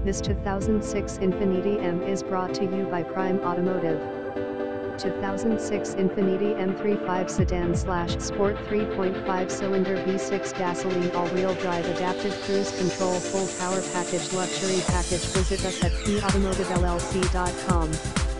This 2006 Infiniti M is brought to you by Prime Automotive. 2006 Infiniti M35 Sedan slash Sport 3.5 cylinder V6 gasoline all-wheel drive adaptive cruise control full power package luxury package visit us at pautomotivellc.com.